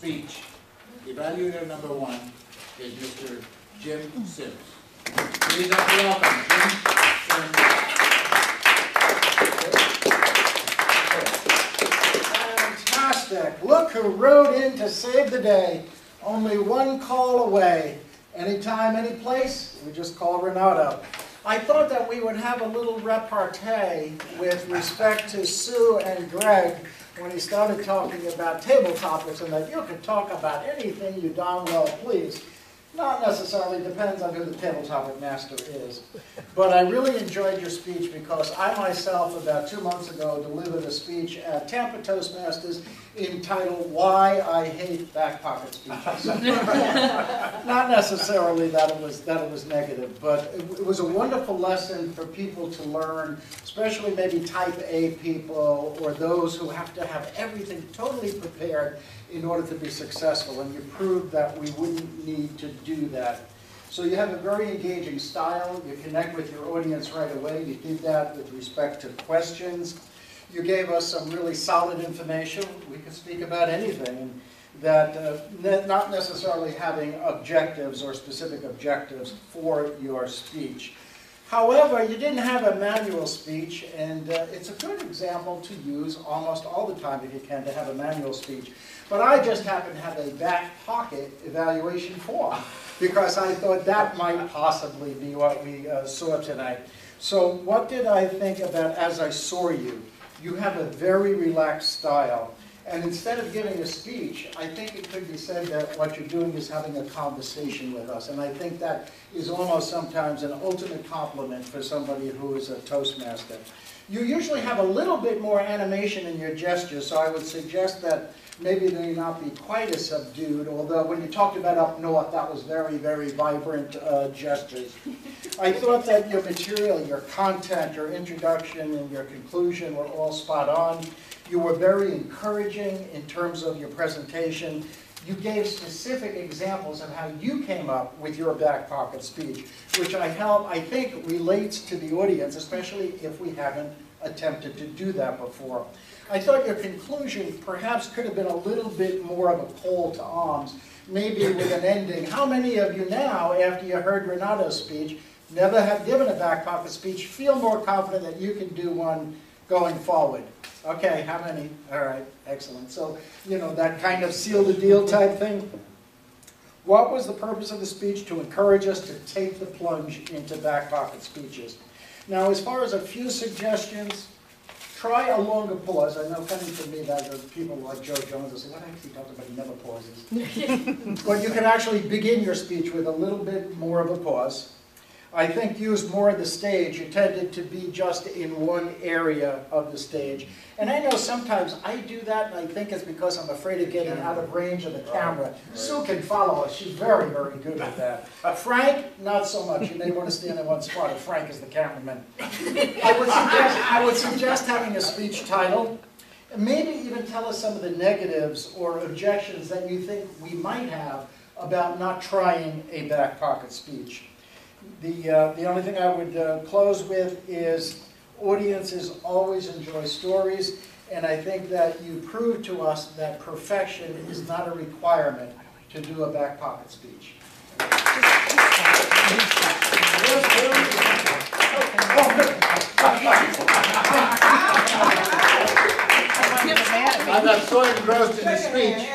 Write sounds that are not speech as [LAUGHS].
speech. Evaluator number one is Mr. Jim Sims. Please me welcome Jim Sims. Fantastic. Look who rode in to save the day. Only one call away. Anytime, any place, we just call Renato. I thought that we would have a little repartee with respect to Sue and Greg when he started talking about table topics and that you could talk about anything you darn well please. Not necessarily, depends on who the table topic master is. But I really enjoyed your speech because I myself, about two months ago, delivered a speech at Tampa Toastmasters entitled Why I Hate Back Pocket Speeches. [LAUGHS] Not necessarily that it was, that it was negative, but it it was a wonderful lesson for people to learn, especially maybe type A people or those who have to have everything totally prepared in order to be successful, and you proved that we wouldn't need to do that. So you have a very engaging style, you connect with your audience right away, you did that with respect to questions. You gave us some really solid information, we could speak about anything, that, uh, ne- not necessarily having objectives or specific objectives for your speech. However, you didn't have a manual speech, and uh, it's a good example to use almost all the time if you can, to have a manual speech. But I just happen to have a back pocket evaluation form, because I thought that might possibly be what we uh, saw tonight. So what did I think about as I saw you? You have a very relaxed style. And instead of giving a speech, I think it could be said that what you're doing is having a conversation with us. And I think that is almost sometimes an ultimate compliment for somebody who is a Toastmaster. You usually have a little bit more animation in your gestures, so I would suggest that maybe they not be quite as subdued, although when you talked about up north, that was very, very vibrant uh, gestures. I thought that your material, your content, your introduction, and your conclusion were all spot on. You were very encouraging in terms of your presentation. You gave specific examples of how you came up with your back pocket speech, which I help, I think relates to the audience, especially if we haven't attempted to do that before. I thought your conclusion perhaps could have been a little bit more of a call to arms, maybe with an ending. How many of you now, after you heard Renato's speech, never have given a back pocket speech, feel more confident that you can do one going forward? Okay, how many? All right, excellent. So, you know, that kind of seal the deal type thing. What was the purpose of the speech? To encourage us to take the plunge into back pocket speeches. Now, as far as a few suggestions, try a longer pause. I know coming from me that people like Joe Jones will say, what actually talks about he never pauses. [LAUGHS] But you can actually begin your speech with a little bit more of a pause. I think used more of the stage. You tended to be just in one area of the stage. And I know sometimes I do that, and I think it's because I'm afraid of getting out of range of the camera. Sue can follow us. She's very, very good at that. Frank, not so much. You may want to stand in one spot Frank is the cameraman. I would suggest, I would suggest having a speech title. Maybe even tell us some of the negatives or objections that you think we might have about not trying a back pocket speech. The, uh, the only thing I would uh, close with is audiences always enjoy stories, and I think that you proved to us that perfection is not a requirement to do a back pocket speech. I got so engrossed in the speech.